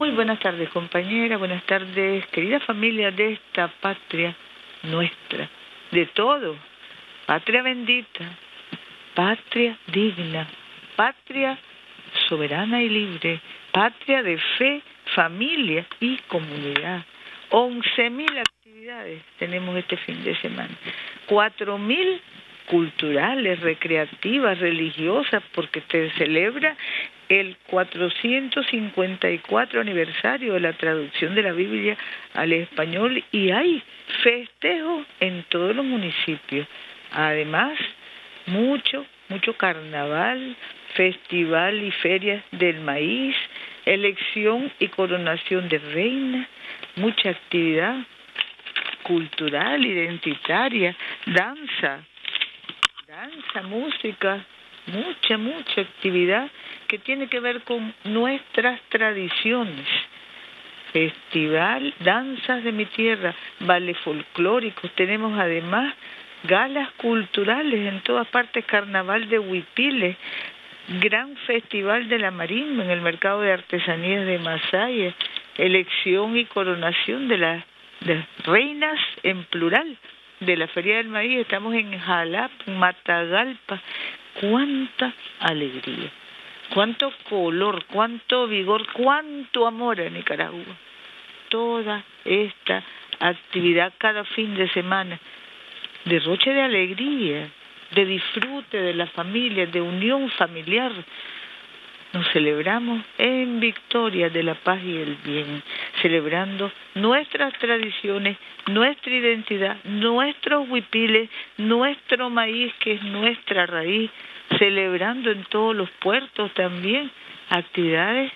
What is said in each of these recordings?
Muy buenas tardes, compañera, buenas tardes, querida familia de esta patria nuestra, de todo, patria bendita, patria digna, patria soberana y libre, patria de fe, familia y comunidad. Once mil actividades tenemos este fin de semana, cuatro mil culturales, recreativas, religiosas, porque se celebra el 454 aniversario de la traducción de la Biblia al español y hay festejos en todos los municipios. Además, mucho, mucho carnaval, festival y ferias del maíz, elección y coronación de reina, mucha actividad cultural, identitaria, danza, danza, música, mucha, mucha actividad que tiene que ver con nuestras tradiciones. Festival, danzas de mi tierra, vales folclóricos, tenemos además galas culturales en todas partes, carnaval de huipiles, gran festival de la marimba en el mercado de artesanías de Masaya, elección y coronación de las reinas en plural de la Feria del Maíz, estamos en Jalapa, Matagalpa, cuánta alegría, cuánto color, cuánto vigor, cuánto amor a Nicaragua. Toda esta actividad cada fin de semana, derroche de alegría, de disfrute de la familia, de unión familiar. Nos celebramos en victoria de la paz y el bien, celebrando nuestras tradiciones, nuestra identidad, nuestros huipiles, nuestro maíz que es nuestra raíz, celebrando en todos los puertos también actividades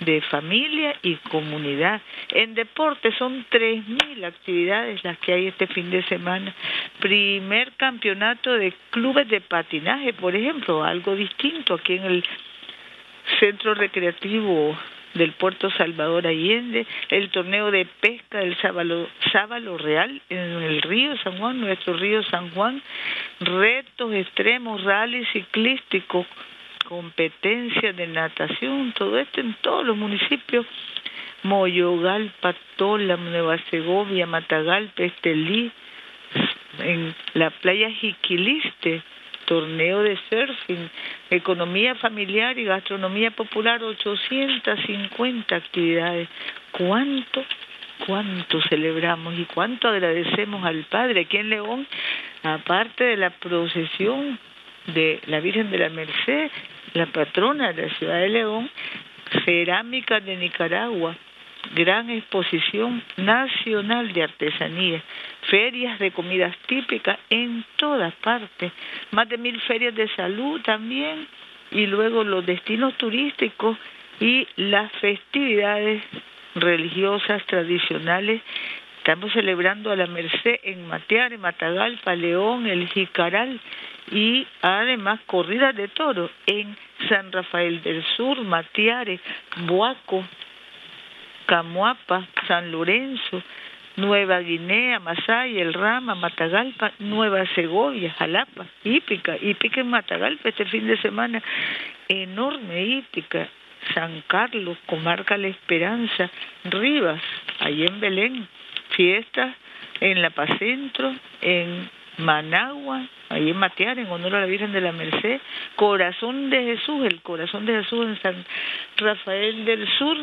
de familia y comunidad. En deporte son 3.000 actividades las que hay este fin de semana. Primer campeonato de clubes de patinaje, por ejemplo, algo distinto aquí en el Centro Recreativo del Puerto Salvador Allende, el torneo de pesca del Sábalo, Sábalo Real en el río San Juan, nuestro río San Juan, retos extremos, rally ciclístico, competencia de natación, todo esto en todos los municipios, Moyogalpa, Tola, Nueva Segovia, Matagalpa, Estelí, en la playa Jiquiliste, torneo de surfing, economía familiar y gastronomía popular, 850 actividades. ¿Cuánto, cuánto celebramos y cuánto agradecemos al Padre aquí en León, aparte de la procesión de la Virgen de la Merced, la patrona de la ciudad de León, cerámica de Nicaragua, gran exposición nacional de artesanía, ferias de comidas típicas en todas partes, más de mil ferias de salud también, y luego los destinos turísticos y las festividades religiosas tradicionales. Estamos celebrando a la Merced en Mateare, Matagalpa, León, el Jicaral y además corridas de toros en San Rafael del Sur, Matiare, Buaco, Camuapa, San Lorenzo, Nueva Guinea, Masaya, El Rama, Matagalpa, Nueva Segovia, Jalapa, Hípica, Hípica en Matagalpa este fin de semana, enorme Hípica, San Carlos, Comarca La Esperanza, Rivas, ahí en Belén, fiestas en La Paz Centro, en Managua, ahí en Matear, en honor a la Virgen de la Merced, Corazón de Jesús, el Corazón de Jesús en San Rafael del Sur,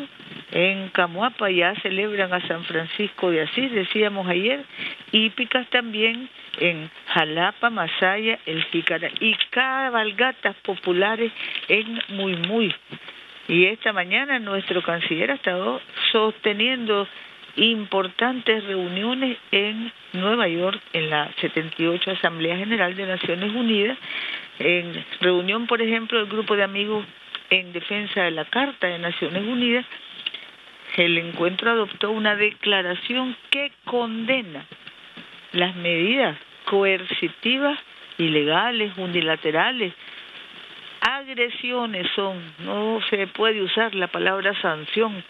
en Camuapa ya celebran a San Francisco de Asís, decíamos ayer, hípicas también en Jalapa, Masaya, El Jícara, y cabalgatas populares en Muy Muy. Y esta mañana nuestro canciller ha estado sosteniendo importantes reuniones en Nueva York, en la 78 Asamblea General de Naciones Unidas, en reunión, por ejemplo, del grupo de amigos en defensa de la Carta de Naciones Unidas, el encuentro adoptó una declaración que condena las medidas coercitivas, ilegales, unilaterales, agresiones son, no se puede usar la palabra sanción,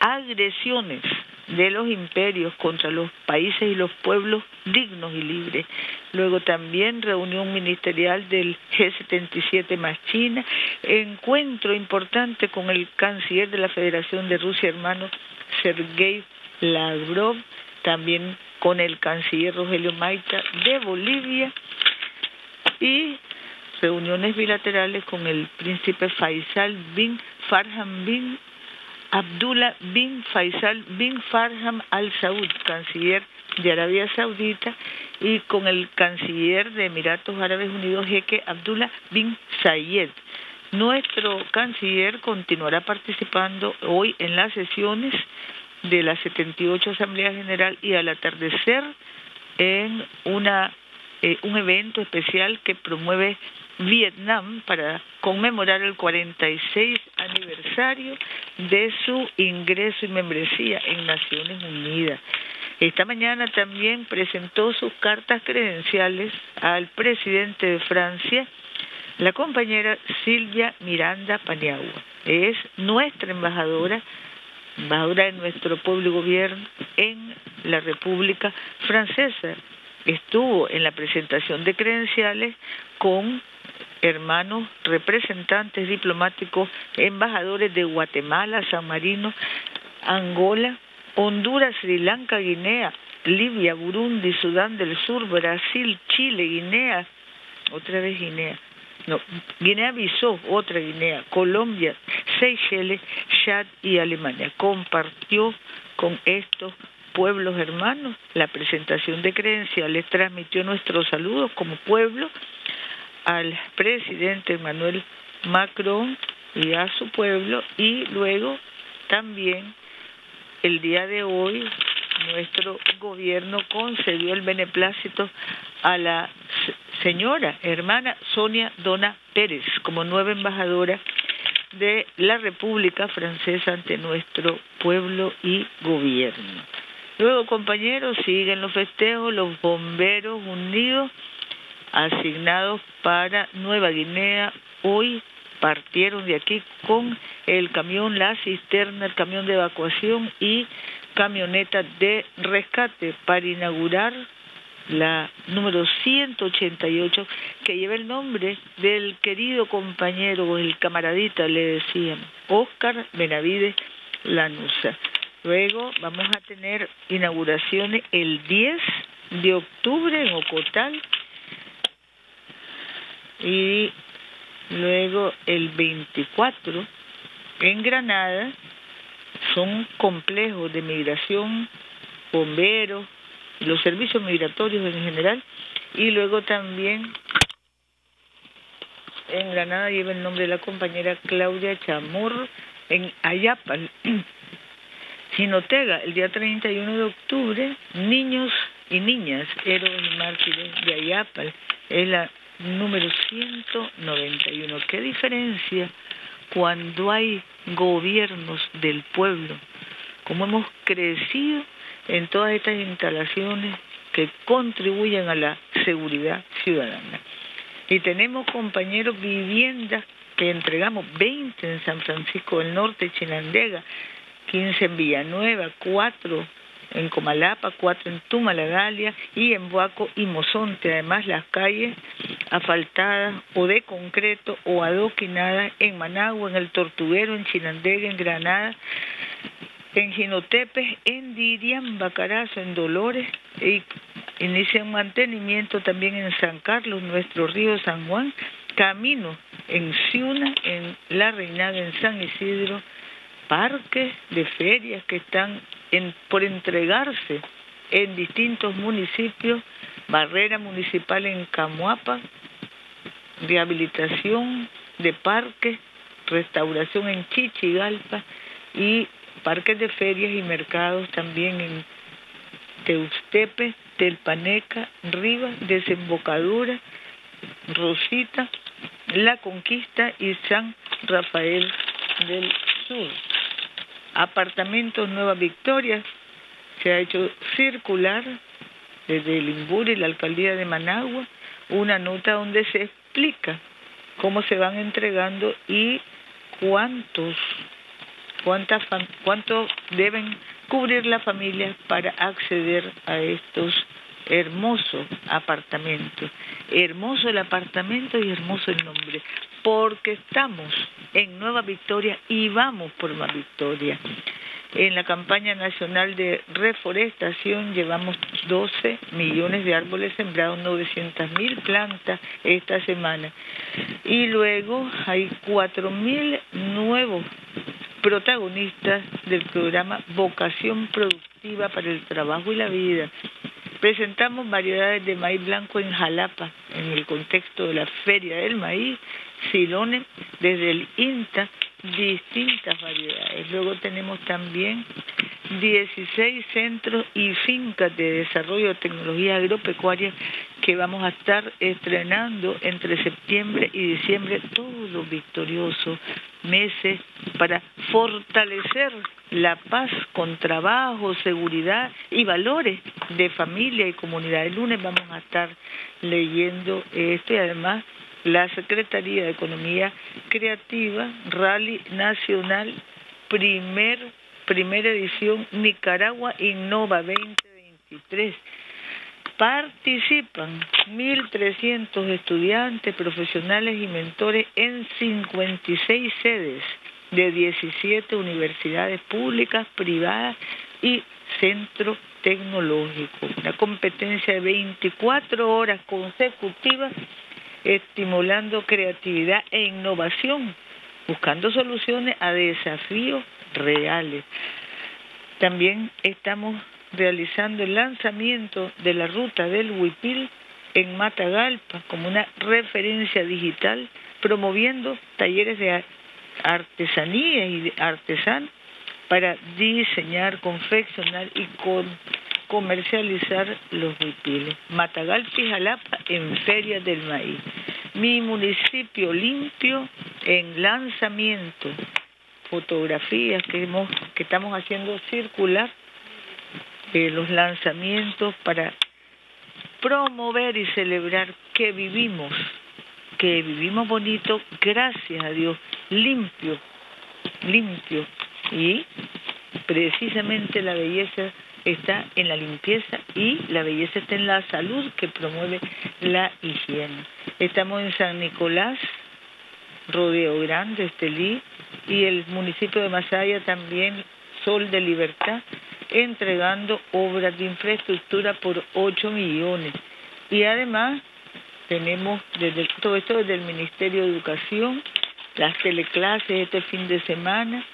agresiones de los imperios contra los países y los pueblos dignos y libres. Luego también reunión ministerial del G77 más China, encuentro importante con el canciller de la Federación de Rusia, hermano Sergei Lavrov, también con el canciller Rogelio Maita de Bolivia y reuniones bilaterales con el príncipe Faisal bin Farham bin Abdullah bin Faisal bin Farham al Saud, canciller de Arabia Saudita, y con el canciller de Emiratos Árabes Unidos, jeque Abdullah bin Zayed. Nuestro canciller continuará participando hoy en las sesiones de la 78 Asamblea General y al atardecer en una, eh, un evento especial que promueve Vietnam para conmemorar el 46 aniversario de su ingreso y membresía en Naciones Unidas. Esta mañana también presentó sus cartas credenciales al presidente de Francia, la compañera Silvia Miranda Paniagua. Es nuestra embajadora, embajadora de nuestro pueblo y gobierno en la República Francesa. Estuvo en la presentación de credenciales con hermanos representantes diplomáticos, embajadores de Guatemala, San Marino, Angola, Honduras, Sri Lanka, Guinea, Libia, Burundi, Sudán del Sur, Brasil, Chile, Guinea, otra vez Guinea, no, Guinea-Bissau, otra Guinea, Colombia, Seychelles, Chad y Alemania. Compartió con estos pueblos hermanos la presentación de credenciales, transmitió nuestros saludos como pueblo al presidente Emmanuel Macron y a su pueblo y luego también el día de hoy nuestro gobierno concedió el beneplácito a la señora hermana Sonia Dona Pérez como nueva embajadora de la República Francesa ante nuestro pueblo y gobierno. Luego, compañeros, siguen los festejos, los bomberos unidos asignados para Nueva Guinea hoy partieron de aquí con el camión, la cisterna, el camión de evacuación y camioneta de rescate para inaugurar la número 188 que lleva el nombre del querido compañero, el camaradita, le decían, Oscar Benavides Lanusa. Luego vamos a tener inauguraciones el 10 de octubre en Ocotal y luego el 24 en Granada son complejos de migración, bomberos, los servicios migratorios en general y luego también en Granada lleva el nombre de la compañera Claudia Chamorro en Ayapal. Sinotega, el día 31 de octubre, niños y niñas, héroes y mártires de Ayapal, es la número 191. ¿Qué diferencia cuando hay gobiernos del pueblo? Como hemos crecido en todas estas instalaciones que contribuyen a la seguridad ciudadana. Y tenemos compañeros viviendas que entregamos 20 en San Francisco del Norte, Chinandega, 15 en Villanueva, 4 en Comalapa, cuatro en Tumalagalia y en Boaco y Mozonte. Además, las calles asfaltadas o de concreto o adoquinadas en Managua, en El Tortuguero, en Chinandega, en Granada, en Ginotepe, en Dirian, Bacarazo, en Dolores y inician mantenimiento también en San Carlos, nuestro río San Juan, Camino en Ciuna, en La Reinada, en San Isidro, parques de ferias que están por entregarse en distintos municipios, barrera municipal en Camuapa, rehabilitación de parques, restauración en Chichigalpa y parques de ferias y mercados también en Teustepe, Telpaneca, Rivas, Desembocadura, Rosita, La Conquista y San Rafael del Sur apartamentos Nueva Victoria. Se ha hecho circular desde el Imburi, la alcaldía de Managua, una nota donde se explica cómo se van entregando y cuántos cuántas cuánto deben cubrir las familias para acceder a estos hermosos apartamentos. Hermoso el apartamento y hermoso el nombre, porque estamos en Nueva Victoria y vamos por Nueva Victoria. En la campaña nacional de reforestación llevamos 12 millones de árboles sembrados, 900 mil plantas esta semana. Y luego hay 4 mil nuevos protagonistas del programa Vocación Productiva para el Trabajo y la Vida. Presentamos variedades de maíz blanco en Jalapa, en el contexto de la Feria del Maíz, Silones, desde el INTA distintas variedades. Luego tenemos también 16 centros y fincas de desarrollo de tecnología agropecuaria que vamos a estar estrenando entre septiembre y diciembre, todos victoriosos meses para fortalecer la paz con trabajo, seguridad y valores de familia y comunidad. El lunes vamos a estar leyendo esto y además la Secretaría de Economía Creativa, Rally Nacional, primer, primera edición Nicaragua Innova 2023. Participan 1.300 estudiantes, profesionales y mentores en 56 sedes de 17 universidades públicas, privadas y centro tecnológico. Una competencia de 24 horas consecutivas estimulando creatividad e innovación, buscando soluciones a desafíos reales. También estamos realizando el lanzamiento de la ruta del Huipil en Matagalpa como una referencia digital, promoviendo talleres de artesanía y de artesanos para diseñar, confeccionar y con comercializar los huipiles. Matagalpa y Jalapa en Feria del Maíz. Mi municipio limpio en lanzamiento. Fotografías que, hemos, que estamos haciendo circular los lanzamientos para promover y celebrar que vivimos, que vivimos bonito, gracias a Dios, limpio, limpio. Y precisamente la belleza está en la limpieza y la belleza está en la salud que promueve la higiene. Estamos en San Nicolás, Rodeo Grande, Estelí, y el municipio de Masaya también, Sol de Libertad, entregando obras de infraestructura por 8 millones. Y además tenemos desde, todo esto desde el Ministerio de Educación, las teleclases este fin de semana,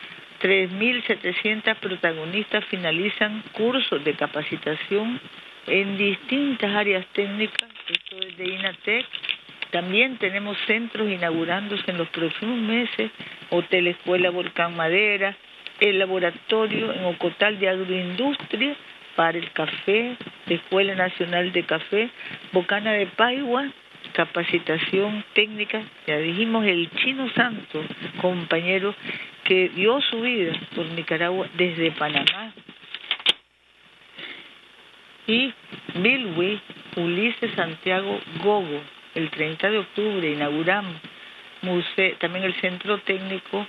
3.700 protagonistas finalizan cursos de capacitación en distintas áreas técnicas, esto es de INATEC. También tenemos centros inaugurándose en los próximos meses, Hotel Escuela Volcán Madera, el laboratorio en Ocotal de Agroindustria para el café, Escuela Nacional de Café, Bocana de Paigua, capacitación técnica, ya dijimos el chino santo, compañero dio su vida por Nicaragua desde Panamá. Y Bilwi Ulises Santiago Gogo, el 30 de octubre inauguramos museo, también el Centro Técnico,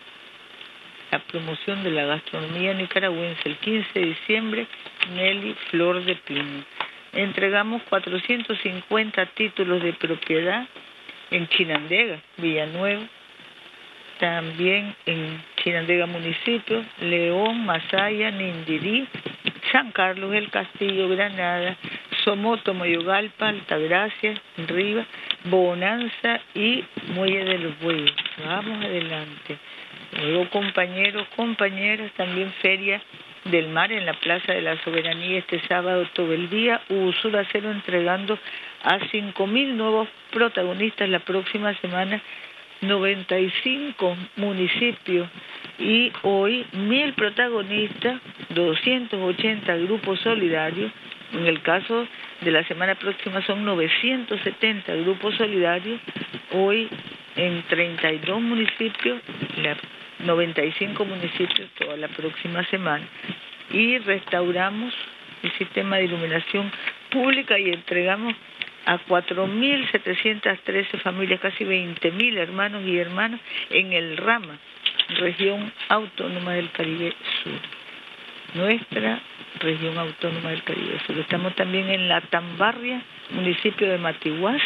la promoción de la gastronomía nicaragüense, el 15 de diciembre, Nelly Flor de Pino. Entregamos 450 títulos de propiedad en Chinandega, Villanueva, también en Chinandega municipio, León, Masaya, Nindirí, San Carlos, El Castillo, Granada, Somoto, Moyogalpa, Altagracia, Riva, Bonanza y Muelle de los Bueyes. Vamos adelante. Luego compañeros, compañeras, también Feria del Mar en la Plaza de la Soberanía este sábado todo el día. Ursula Cero entregando a 5.000 nuevos protagonistas la próxima semana 95 municipios y hoy mil protagonistas, 280 grupos solidarios. En el caso de la semana próxima son 970 grupos solidarios. Hoy en 32 municipios, la 95 municipios toda la próxima semana. Y restauramos el sistema de iluminación pública y entregamos a 4.713 familias, casi 20.000 hermanos y hermanas en el Rama, región autónoma del Caribe Sur. Nuestra región autónoma del Caribe Sur. Estamos también en la Tambarria, municipio de Matiguás,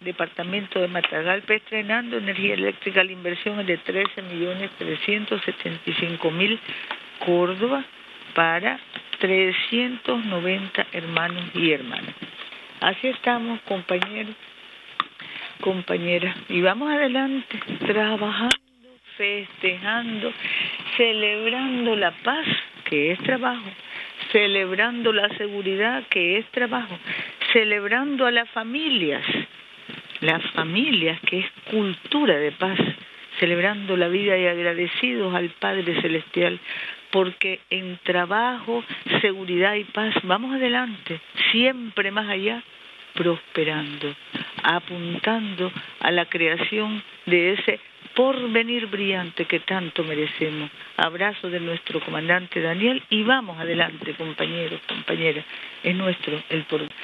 departamento de Matagalpa, estrenando energía eléctrica. La inversión es de 13.375.000 Córdoba para 390 hermanos y hermanas. Así estamos, compañeros, compañeras, y vamos adelante, trabajando, festejando, celebrando la paz, que es trabajo, celebrando la seguridad, que es trabajo, celebrando a las familias, las familias, que es cultura de paz, celebrando la vida y agradecidos al Padre Celestial, porque en trabajo, seguridad y paz vamos adelante, siempre más allá, prosperando, apuntando a la creación de ese porvenir brillante que tanto merecemos. Abrazo de nuestro comandante Daniel y vamos adelante, compañeros, compañeras, es nuestro el porvenir.